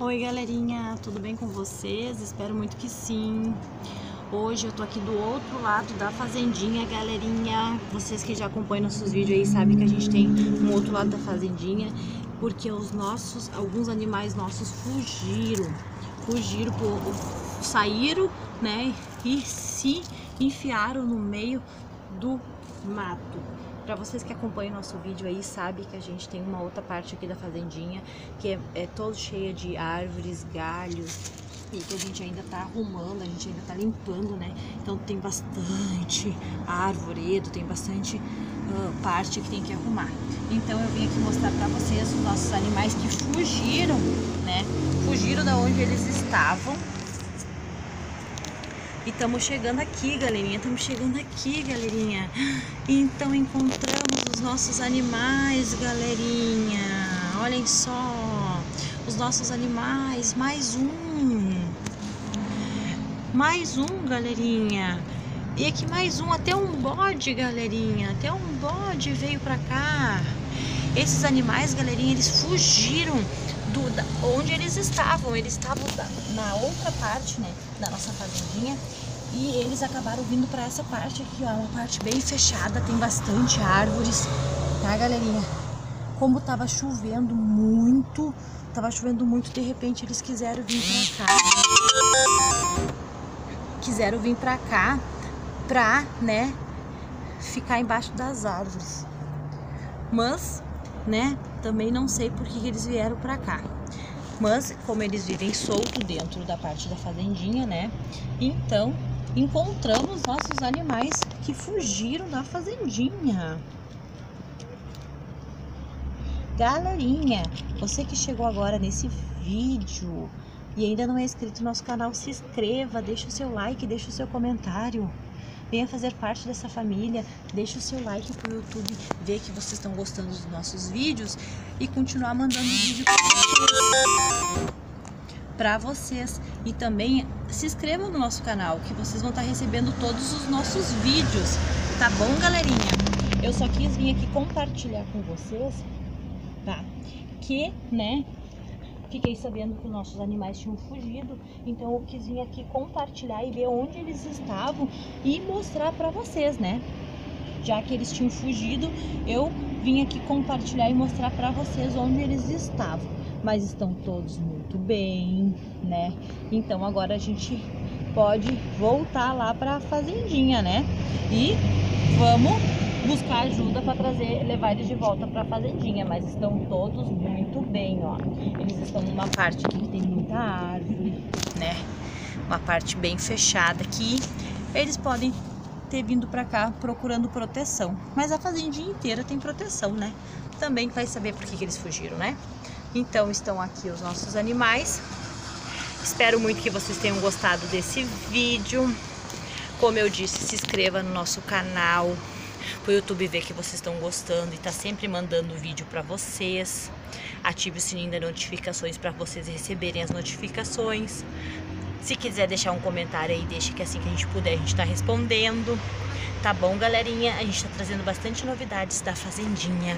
Oi galerinha, tudo bem com vocês? Espero muito que sim. Hoje eu tô aqui do outro lado da fazendinha, galerinha. Vocês que já acompanham nossos vídeos aí sabem que a gente tem um outro lado da fazendinha, porque os nossos, alguns animais nossos fugiram, fugiram, saíram, né, e se enfiaram no meio do mato. Para vocês que acompanham nosso vídeo aí, sabe que a gente tem uma outra parte aqui da fazendinha que é, é toda cheia de árvores, galhos e que a gente ainda tá arrumando, a gente ainda tá limpando, né? Então tem bastante arvoredo, tem bastante uh, parte que tem que arrumar. Então eu vim aqui mostrar para vocês os nossos animais que fugiram, né? Fugiram da onde eles estavam e estamos chegando aqui, galerinha. Estamos chegando aqui, galerinha. Então encontramos os nossos animais, galerinha. Olhem só. Os nossos animais. Mais um. Mais um, galerinha. E aqui mais um. Até um bode, galerinha. Até um bode veio pra cá. Esses animais, galerinha, eles fugiram do, da, onde eles estavam. Eles estavam da, na outra parte, né, da nossa fazendinha. E eles acabaram vindo para essa parte aqui, ó, uma parte bem fechada, tem bastante árvores, tá, galerinha? Como tava chovendo muito, tava chovendo muito, de repente eles quiseram vir pra cá. Quiseram vir pra cá pra, né, ficar embaixo das árvores. Mas, né, também não sei por que eles vieram pra cá. Mas, como eles vivem solto dentro da parte da fazendinha, né? Então, encontramos nossos animais que fugiram da fazendinha. Galerinha, você que chegou agora nesse vídeo e ainda não é inscrito no nosso canal, se inscreva, deixa o seu like, deixa o seu comentário. Venha fazer parte dessa família, deixa o seu like para o YouTube ver que vocês estão gostando dos nossos vídeos e continuar mandando vídeo para vocês. E também se inscrevam no nosso canal, que vocês vão estar recebendo todos os nossos vídeos. Tá bom, galerinha? Eu só quis vir aqui compartilhar com vocês, tá? Que, né, fiquei sabendo que os nossos animais tinham fugido, então eu quis vir aqui compartilhar e ver onde eles estavam e mostrar para vocês, né? Já que eles tinham fugido, eu vim aqui compartilhar e mostrar para vocês onde eles estavam mas estão todos muito bem, né? Então agora a gente pode voltar lá para a fazendinha, né? E vamos buscar ajuda para trazer, levar eles de volta para a fazendinha, mas estão todos muito bem, ó. Eles estão numa parte que tem muita árvore, né? Uma parte bem fechada aqui. Eles podem ter vindo para cá procurando proteção, mas a fazendinha inteira tem proteção, né? Também vai saber por que, que eles fugiram, né? Então estão aqui os nossos animais. Espero muito que vocês tenham gostado desse vídeo. Como eu disse, se inscreva no nosso canal o YouTube ver que vocês estão gostando e está sempre mandando vídeo para vocês. Ative o sininho das notificações para vocês receberem as notificações. Se quiser deixar um comentário aí, deixa que assim que a gente puder a gente está respondendo. Tá bom, galerinha? A gente está trazendo bastante novidades da Fazendinha.